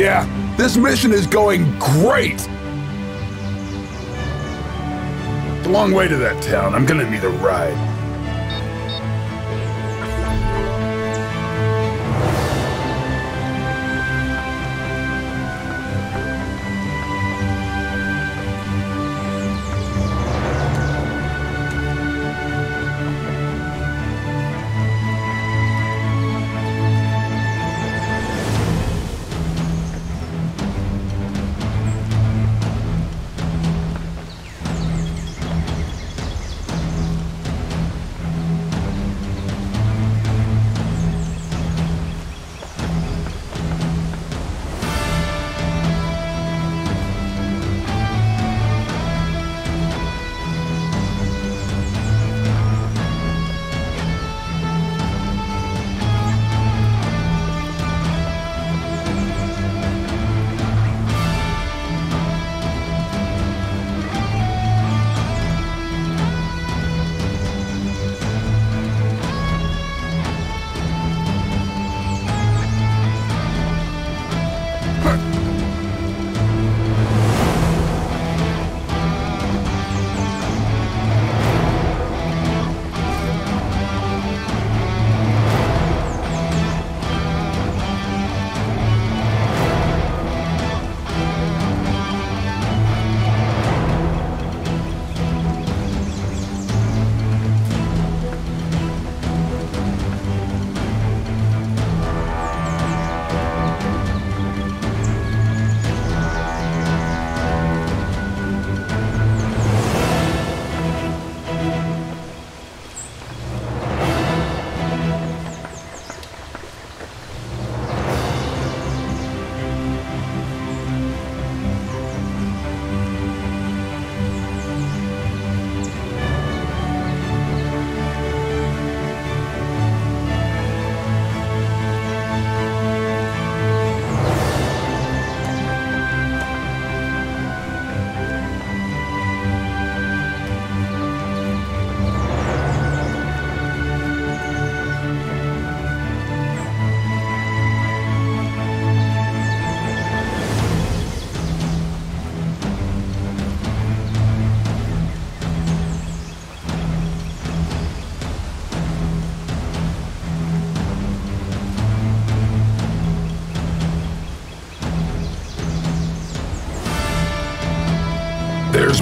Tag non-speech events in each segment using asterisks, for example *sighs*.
Yeah, this mission is going great! It's a long way to that town. I'm gonna need a ride.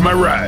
my ride.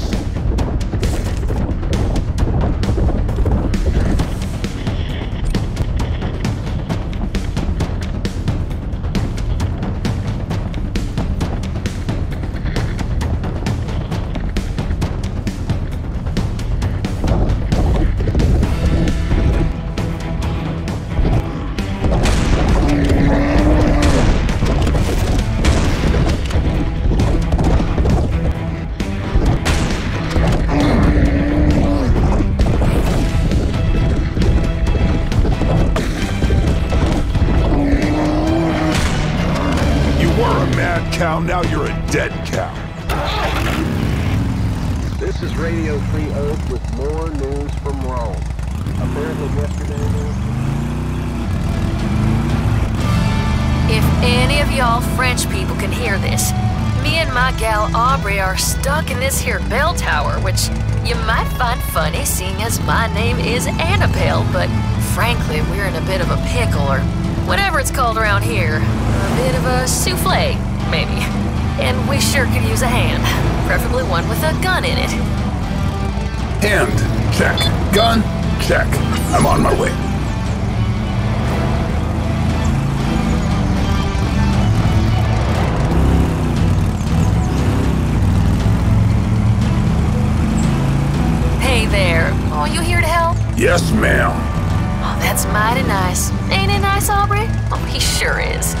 my name is Annabelle, but frankly, we're in a bit of a pickle or whatever it's called around here. A bit of a souffle, maybe. And we sure could use a hand, preferably one with a gun in it. Hand, check. Gun, check. I'm on my way. Yes, ma'am. Oh, that's mighty nice. Ain't it nice, Aubrey? Oh, he sure is.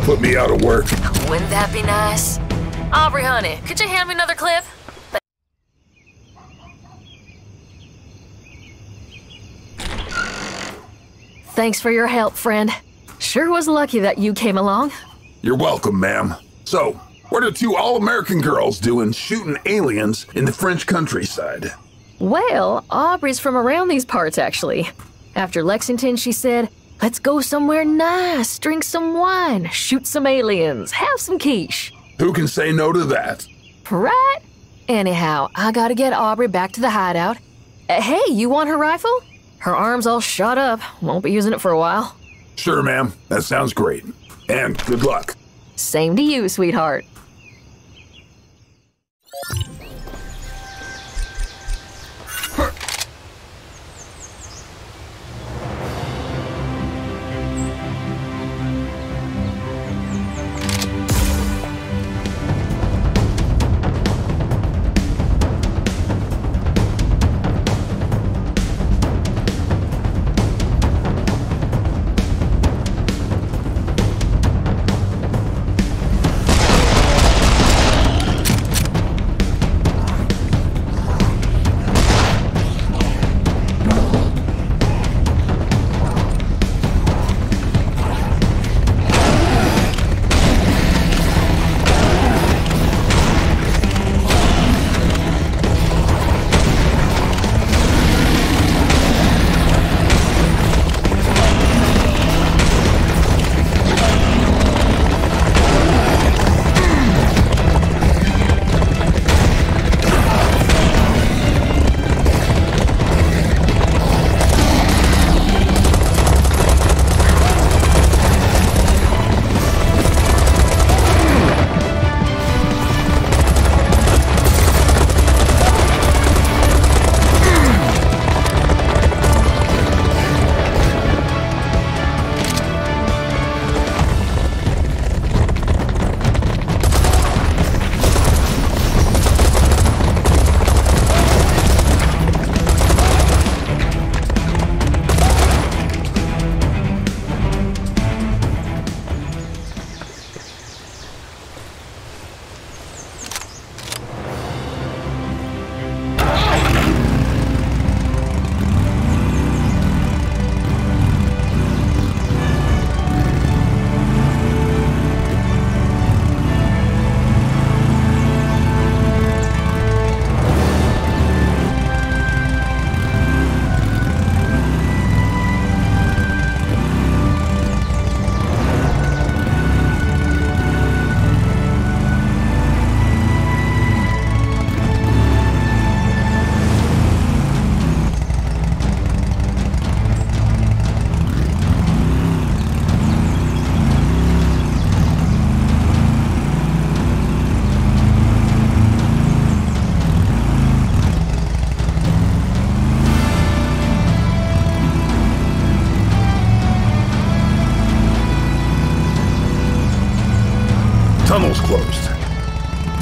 Put me out of work. Wouldn't that be nice? Aubrey, honey, could you hand me another clip? Thanks for your help, friend. Sure was lucky that you came along. You're welcome, ma'am. So, what are two all-American girls doing shooting aliens in the French countryside? Well, Aubrey's from around these parts, actually. After Lexington, she said, Let's go somewhere nice, drink some wine, shoot some aliens, have some quiche. Who can say no to that? Right? Anyhow, I gotta get Aubrey back to the hideout. Uh, hey, you want her rifle? Her arm's all shot up. Won't be using it for a while. Sure, ma'am. That sounds great. And good luck. Same to you, sweetheart.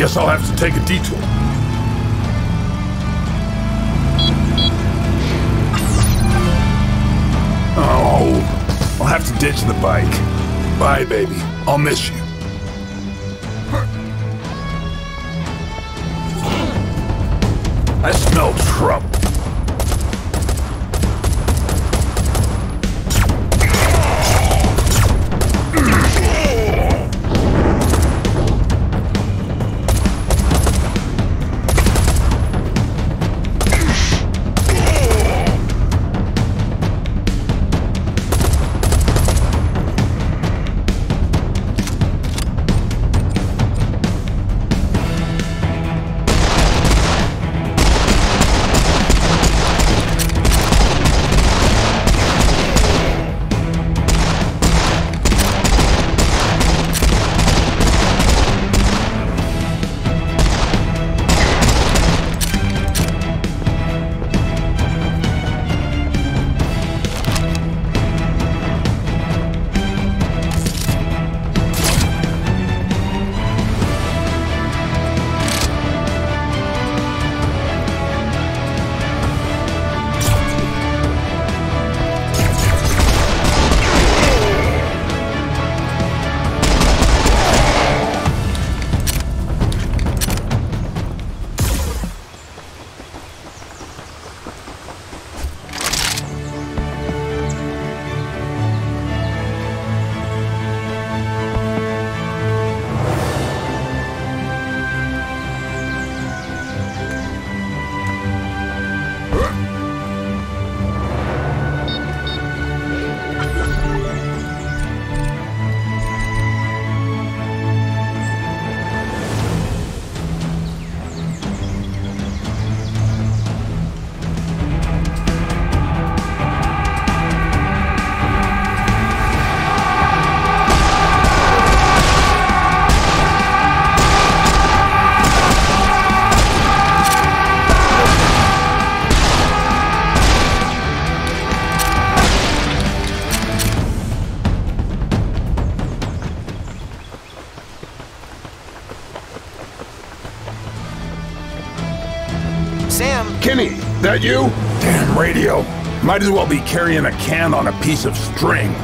Guess I'll have to take a detour. Oh, I'll have to ditch the bike. Bye, baby. I'll miss you. You? Damn radio. Might as well be carrying a can on a piece of string.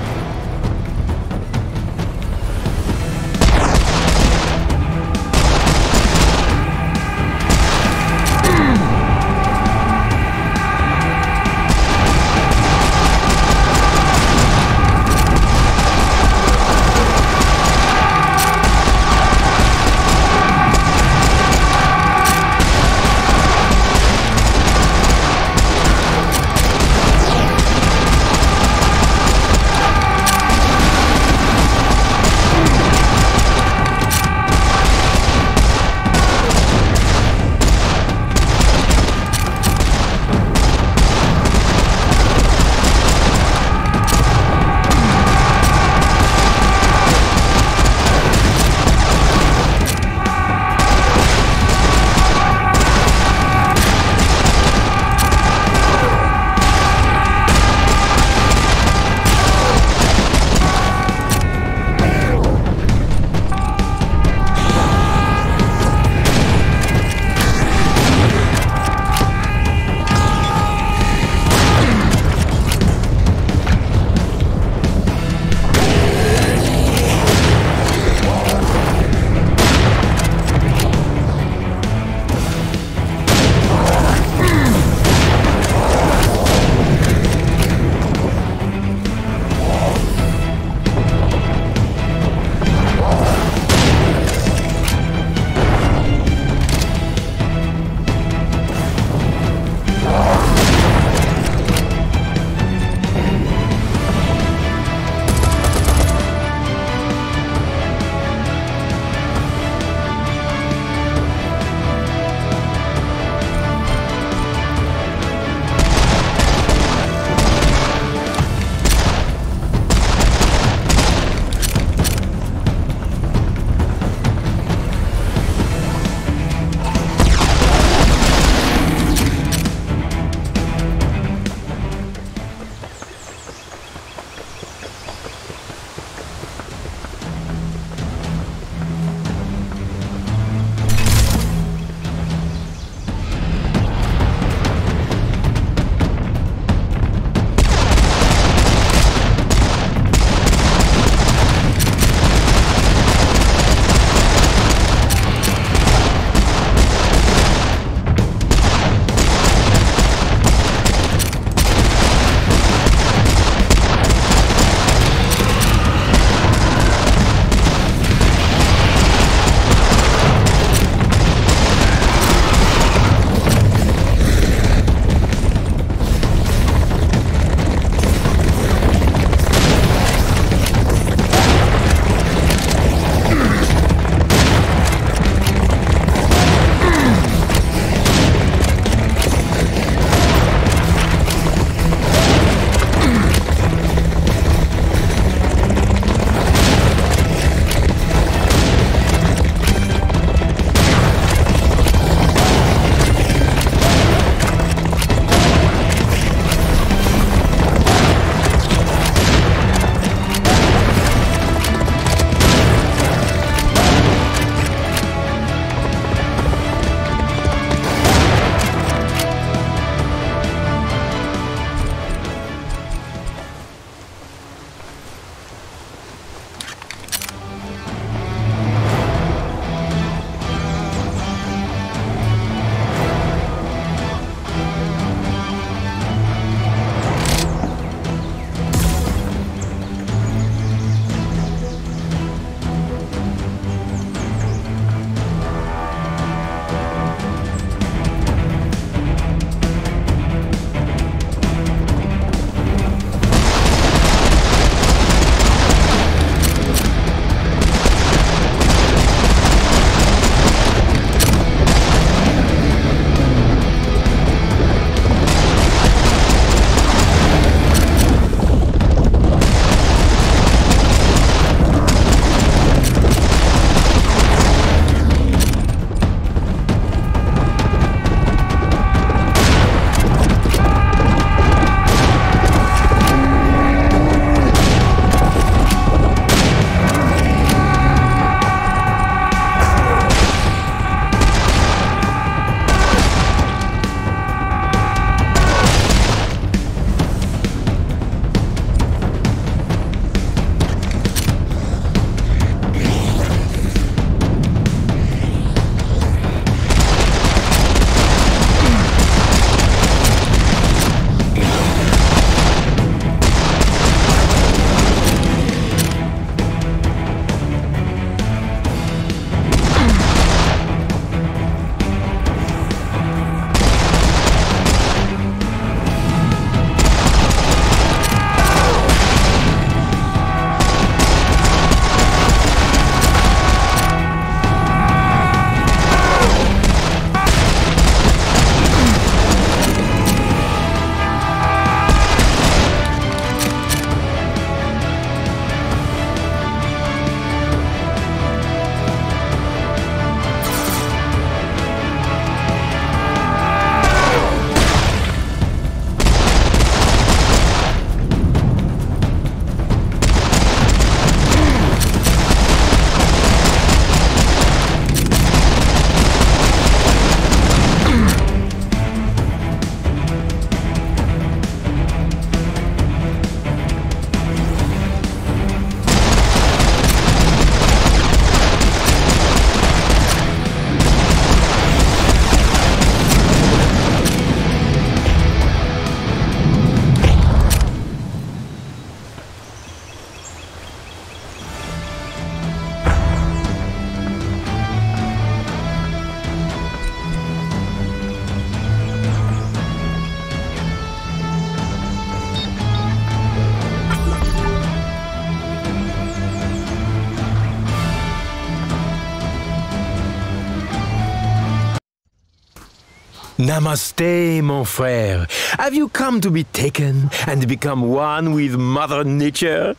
Namaste, mon frère. Have you come to be taken and become one with Mother Nature?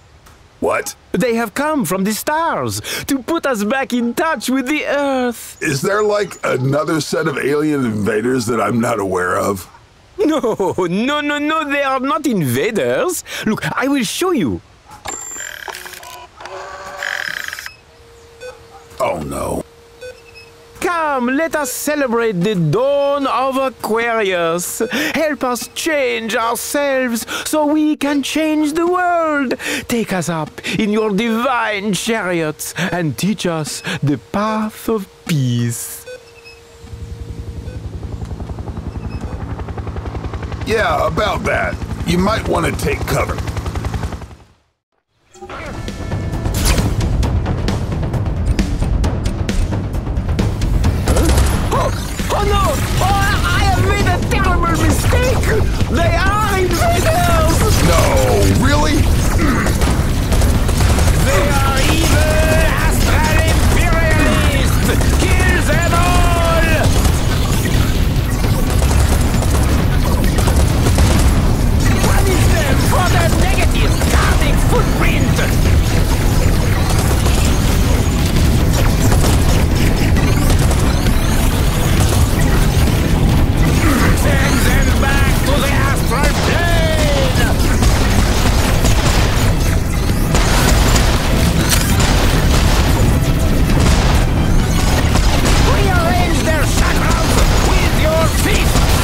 What? They have come from the stars to put us back in touch with the Earth. Is there like another set of alien invaders that I'm not aware of? No, no, no, no, they are not invaders. Look, I will show you. Oh no. Come, let us celebrate the dawn of Aquarius. Help us change ourselves so we can change the world. Take us up in your divine chariots and teach us the path of peace. Yeah, about that. You might want to take cover. Oh no! Oh, I have made a terrible mistake! They are invaders! No, really? They are evil astral imperialists! Kill them all! Punish them for their negative karmic footprint! Send them back to the astral! Rearrange their with your!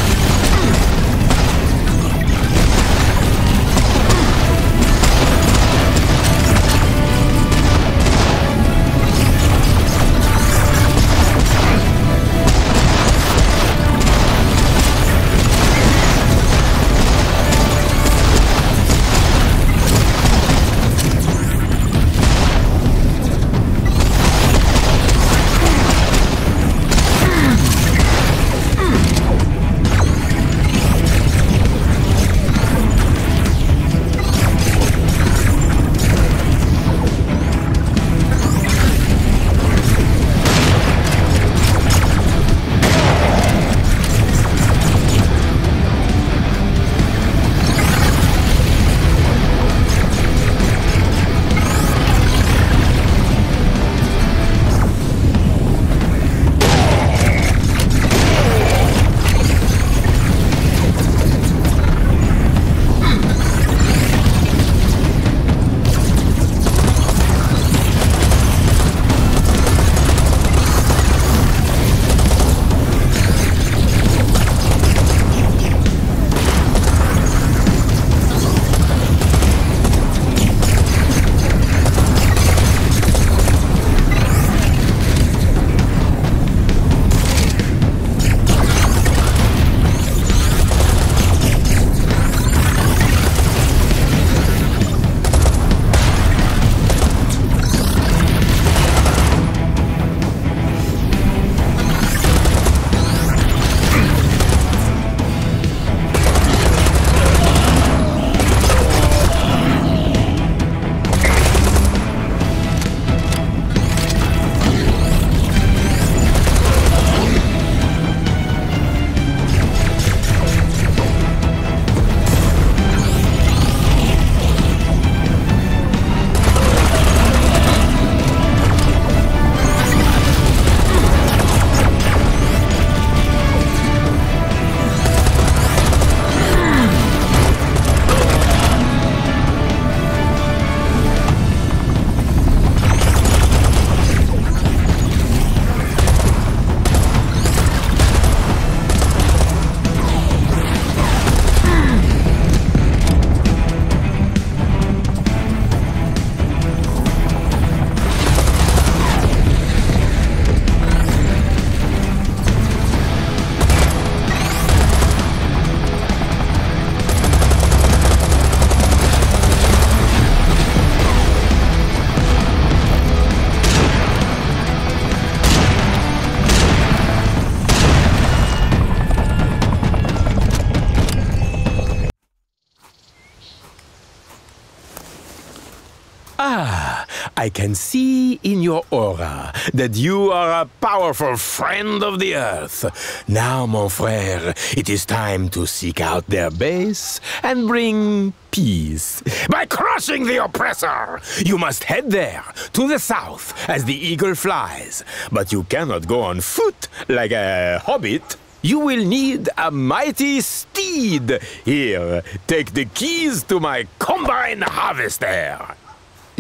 Can see in your aura that you are a powerful friend of the earth. Now, mon frère, it is time to seek out their base and bring peace by crushing the oppressor. You must head there, to the south, as the eagle flies. But you cannot go on foot like a hobbit. You will need a mighty steed. Here, take the keys to my combine harvester.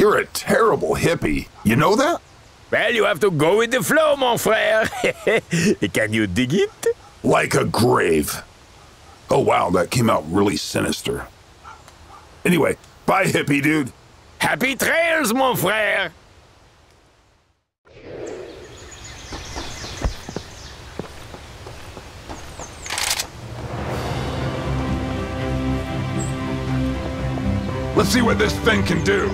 You're a terrible hippie. You know that? Well, you have to go with the flow, mon frère. *laughs* Can you dig it? Like a grave. Oh wow, that came out really sinister. Anyway, bye hippie dude. Happy trails, mon frère. Let's see what this thing can do.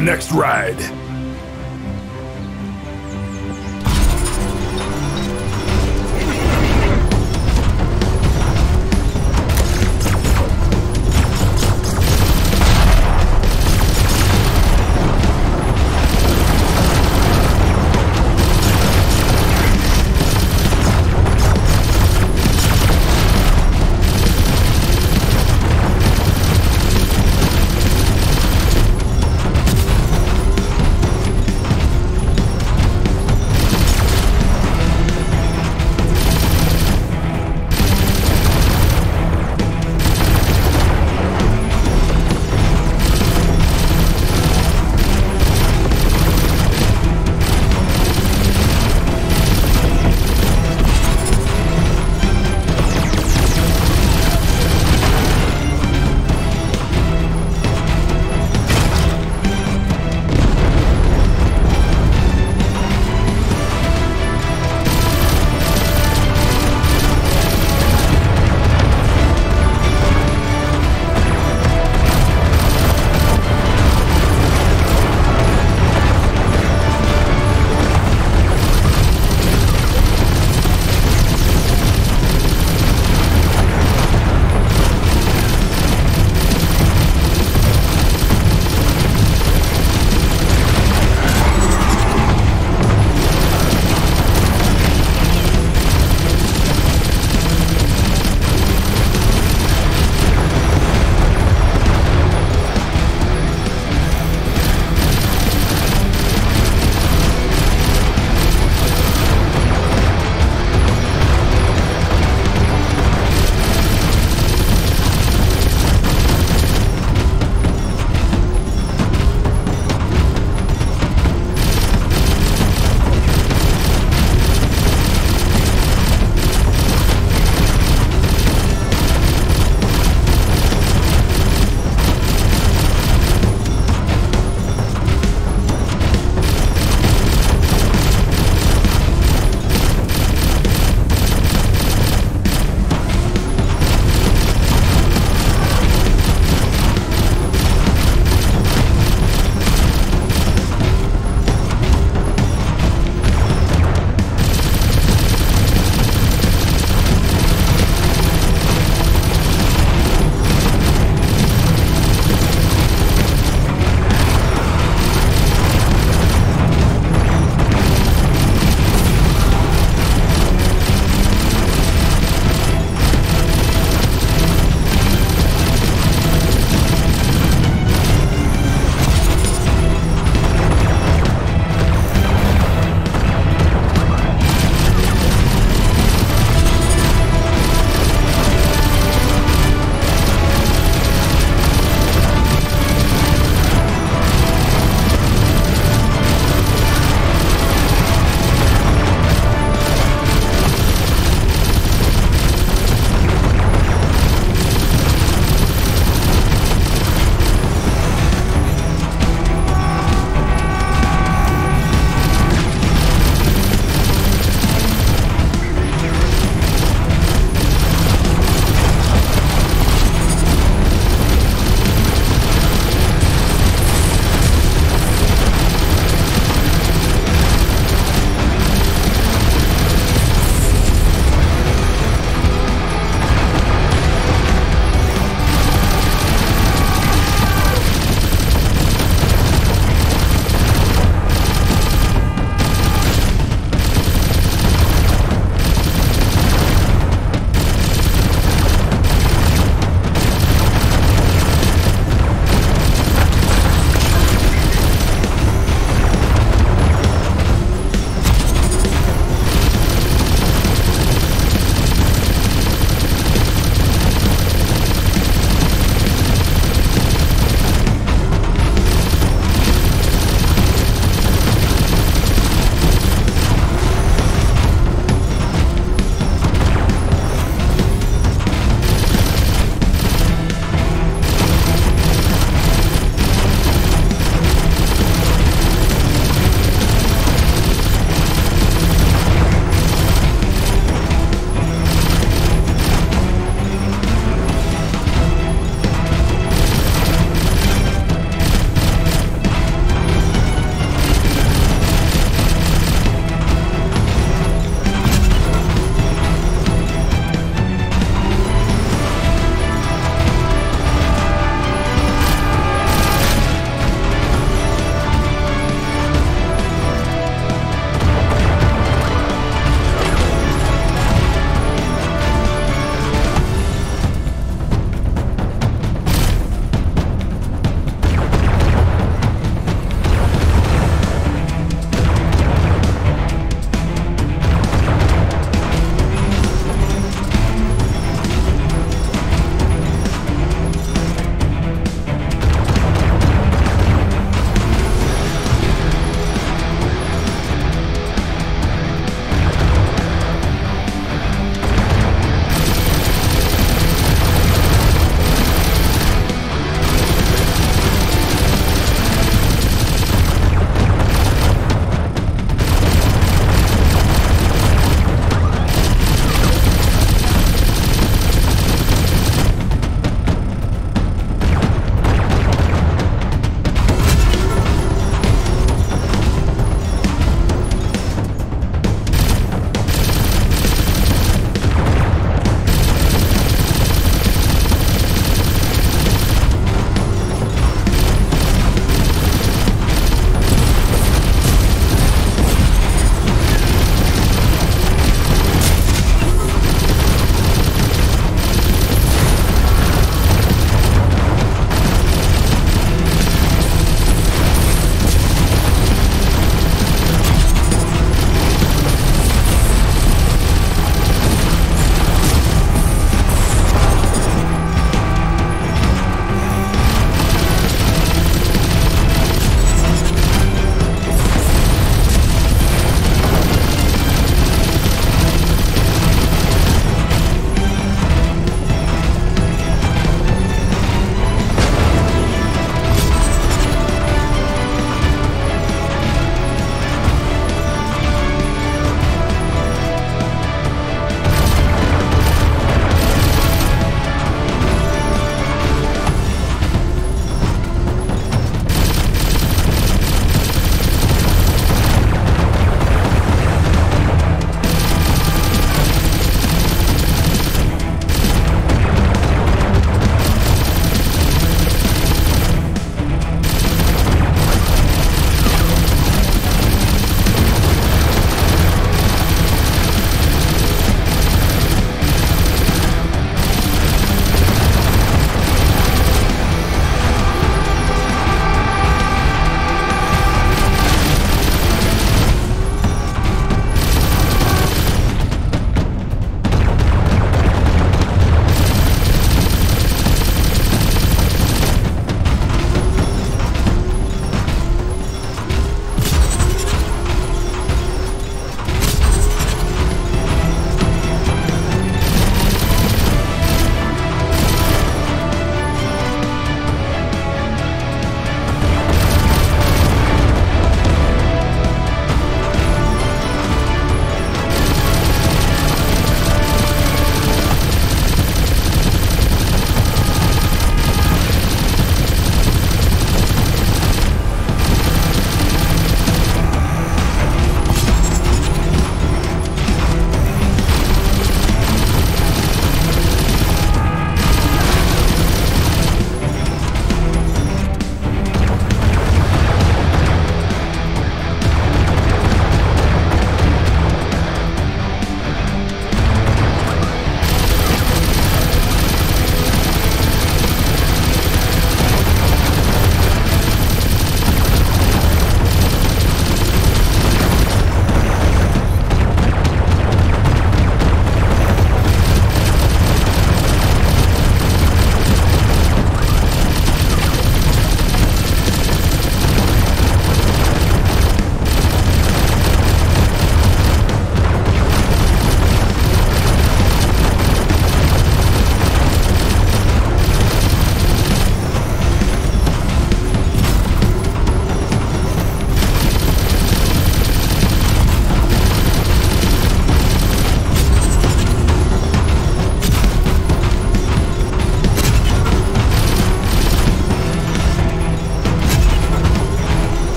Next ride.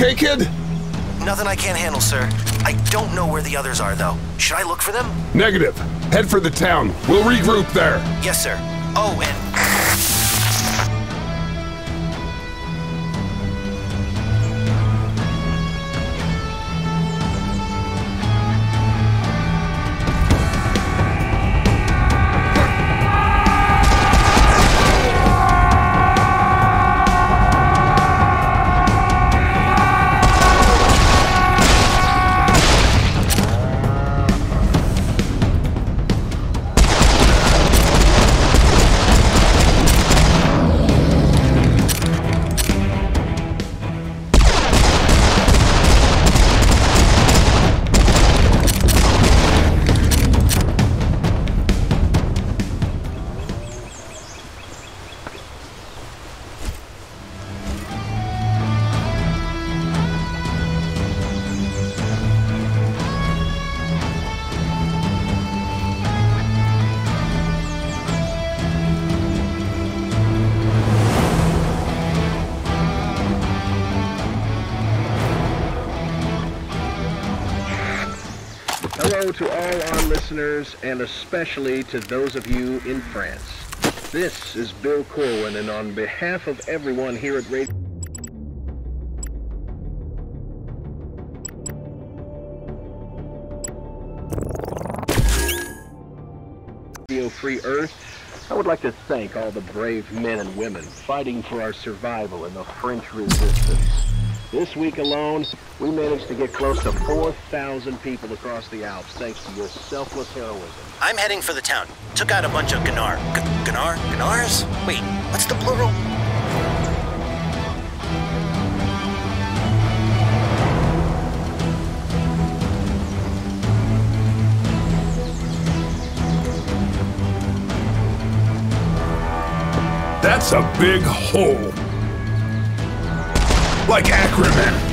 Okay, kid? Nothing I can't handle, sir. I don't know where the others are, though. Should I look for them? Negative. Head for the town. We'll regroup there. Yes, sir. Oh, and To all our listeners, and especially to those of you in France. This is Bill Corwin, and on behalf of everyone here at Radio Free Earth, I would like to thank all the brave men and women fighting for our survival in the French resistance. This week alone, we managed to get close to 4,000 people across the Alps thanks to your selfless heroism. I'm heading for the town. Took out a bunch of Gnaar. G- Gnaar? Gnaars? Wait, what's the plural? That's a big hole. Like Ackerman.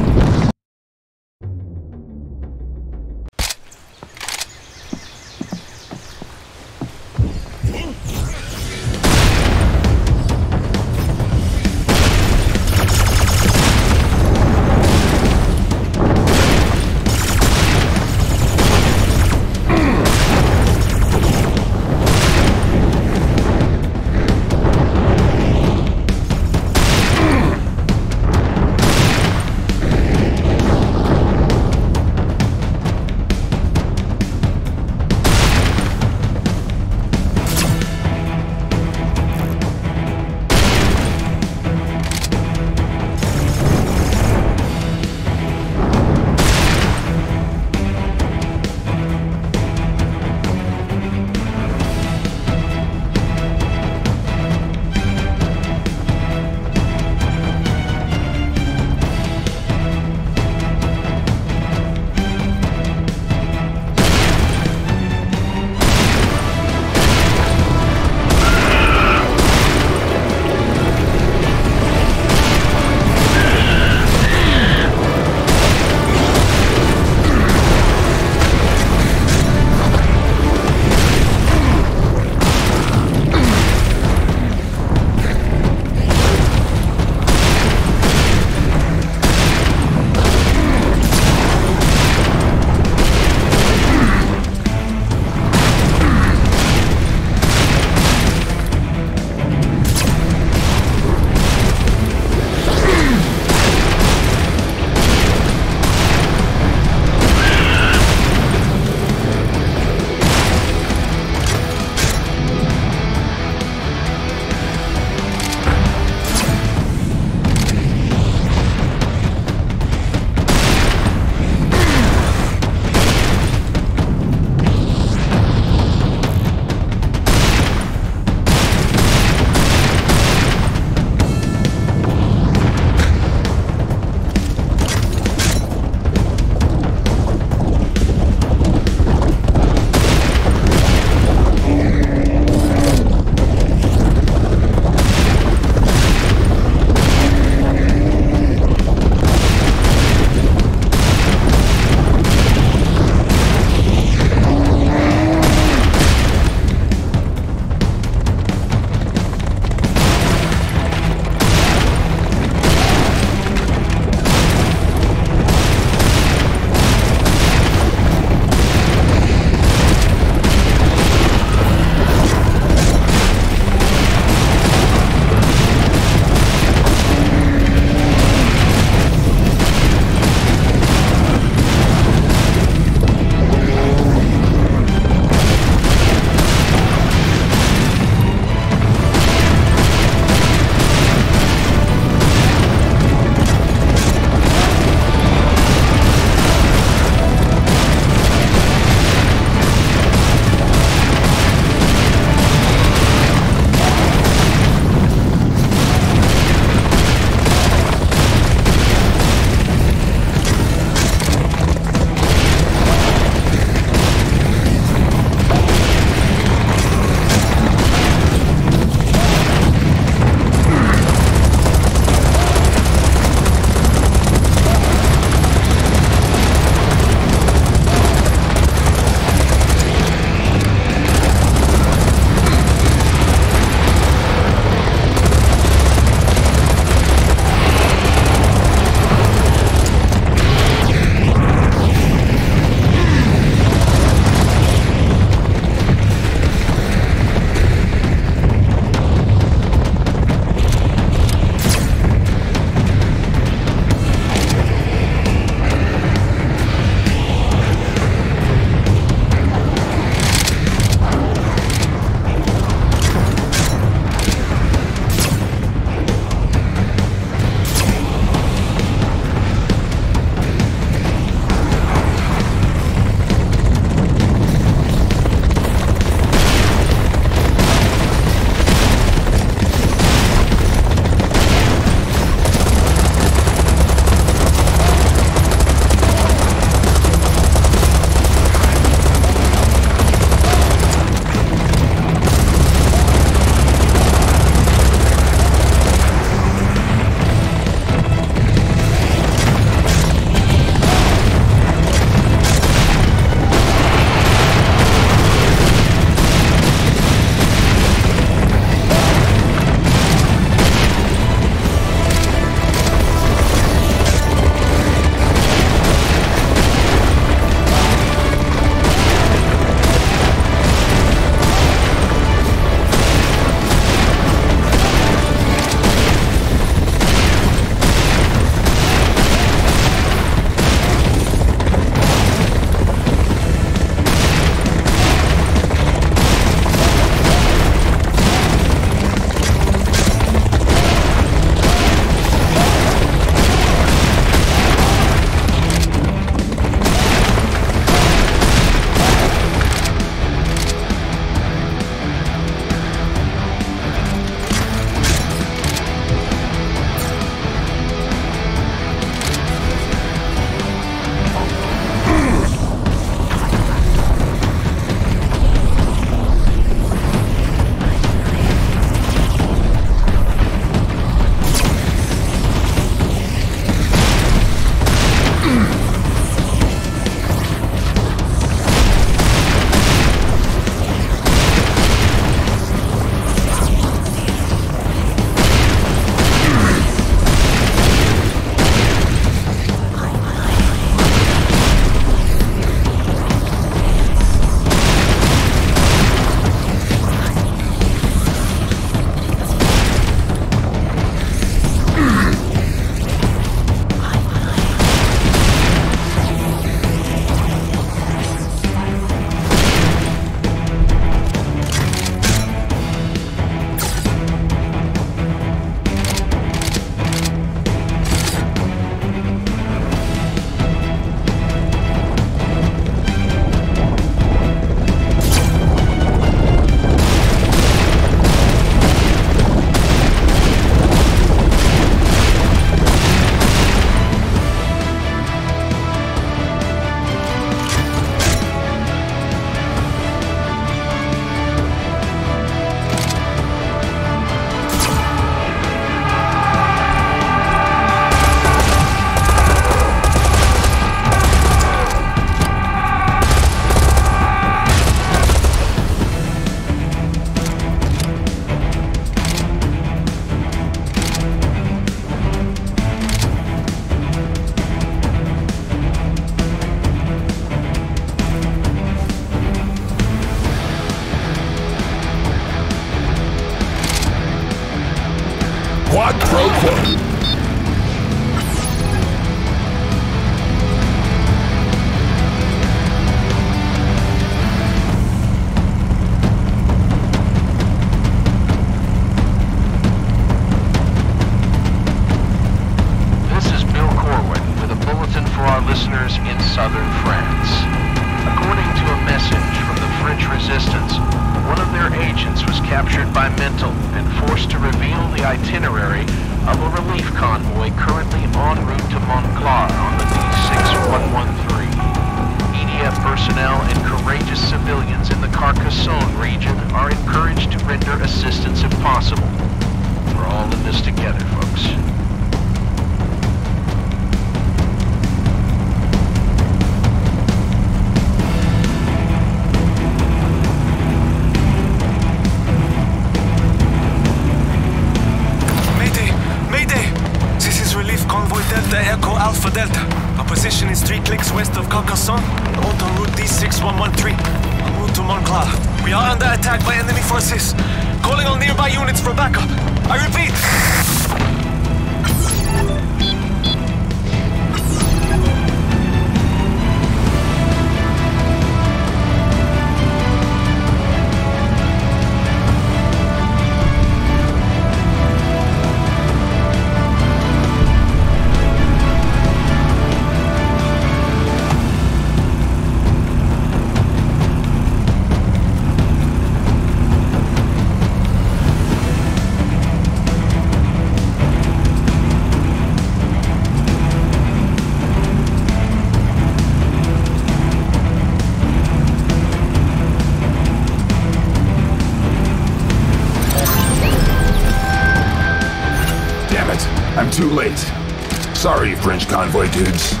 Convoy dudes.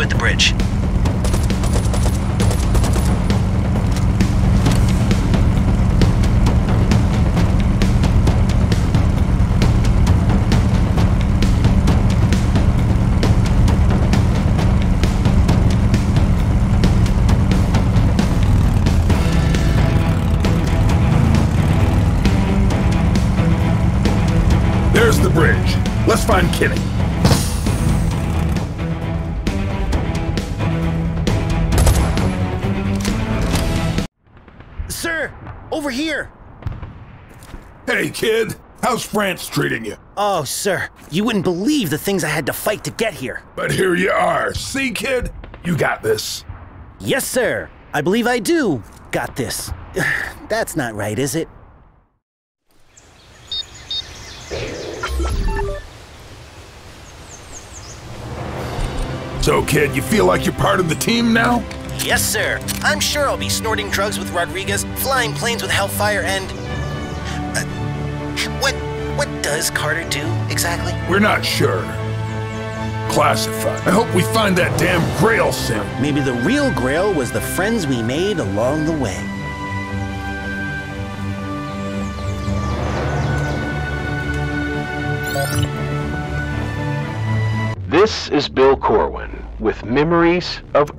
At the bridge. France treating you? Oh, sir, you wouldn't believe the things I had to fight to get here. But here you are. See, kid? You got this. Yes, sir. I believe I do. Got this. *sighs* That's not right, is it? So, kid, you feel like you're part of the team now? Yes, sir. I'm sure I'll be snorting drugs with Rodriguez, flying planes with Hellfire, and. Uh, what. What does Carter do exactly? We're not sure. Classified. I hope we find that damn Grail soon. Maybe the real grail was the friends we made along the way. This is Bill Corwin with Memories of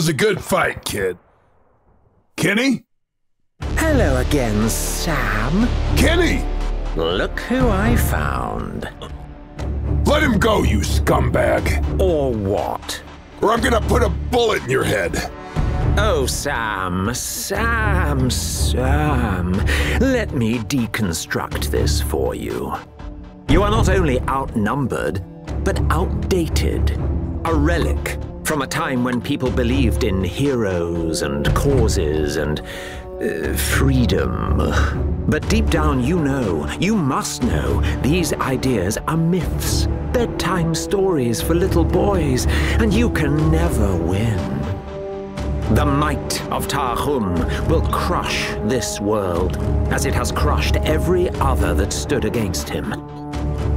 was a good fight, kid. Kenny? Hello again, Sam. Kenny! Look who I found. Let him go, you scumbag. Or what? Or I'm gonna put a bullet in your head. Oh, Sam, Sam, Sam. Let me deconstruct this for you. You are not only outnumbered, but outdated. A relic from a time when people believed in heroes and causes and uh, freedom. But deep down, you know, you must know, these ideas are myths, bedtime stories for little boys, and you can never win. The might of Tahum will crush this world, as it has crushed every other that stood against him.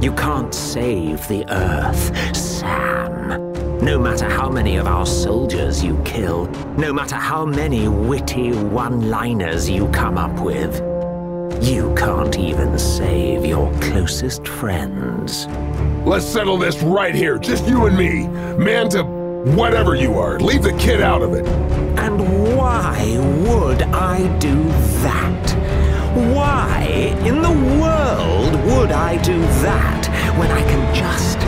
You can't save the Earth, Sam. No matter how many of our soldiers you kill, no matter how many witty one-liners you come up with, you can't even save your closest friends. Let's settle this right here, just you and me. Man to whatever you are. Leave the kid out of it. And why would I do that? Why in the world would I do that when I can just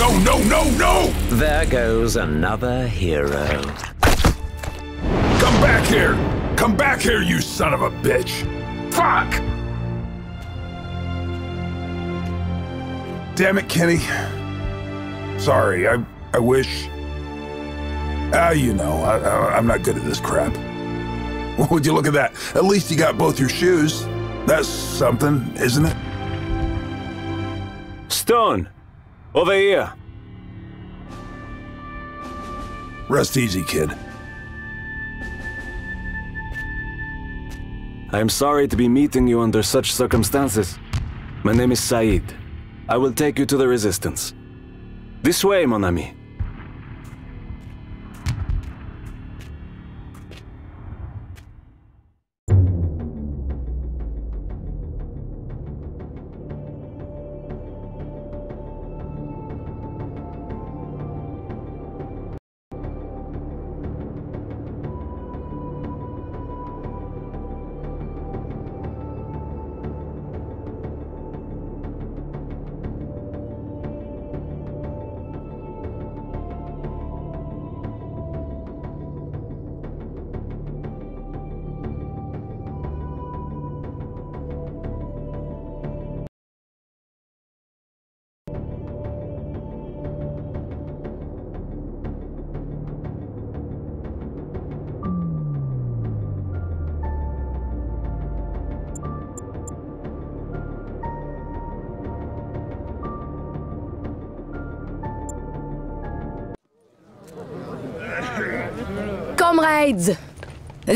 No, no, no, no! There goes another hero. Come back here! Come back here, you son of a bitch! Fuck! Damn it, Kenny. Sorry, I I wish. Ah, you know, I, I, I'm not good at this crap. What *laughs* would you look at that? At least you got both your shoes. That's something, isn't it? Stone! Over here! Rest easy, kid. I am sorry to be meeting you under such circumstances. My name is Said. I will take you to the Resistance. This way, mon ami.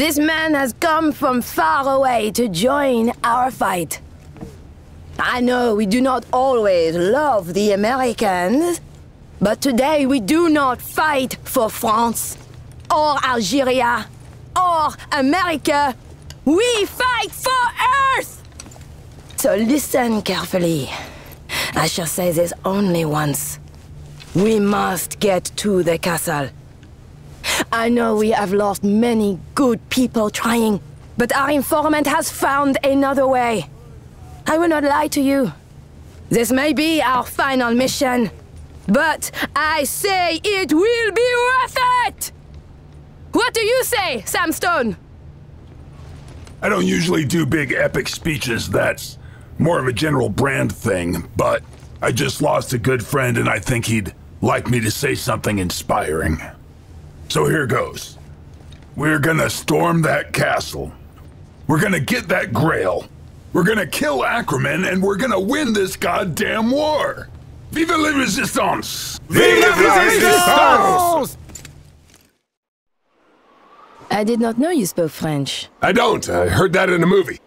This man has come from far away to join our fight. I know we do not always love the Americans, but today we do not fight for France, or Algeria, or America. We fight for Earth! So listen carefully. I shall say this only once. We must get to the castle. I know we have lost many good people trying, but our informant has found another way. I will not lie to you. This may be our final mission, but I say it will be worth it! What do you say, Sam Stone? I don't usually do big epic speeches, that's more of a general brand thing, but I just lost a good friend and I think he'd like me to say something inspiring. So here goes. We're gonna storm that castle. We're gonna get that grail. We're gonna kill Ackerman and we're gonna win this goddamn war. Vive la resistance! Vive la resistance! I did not know you spoke French. I don't. I heard that in a movie.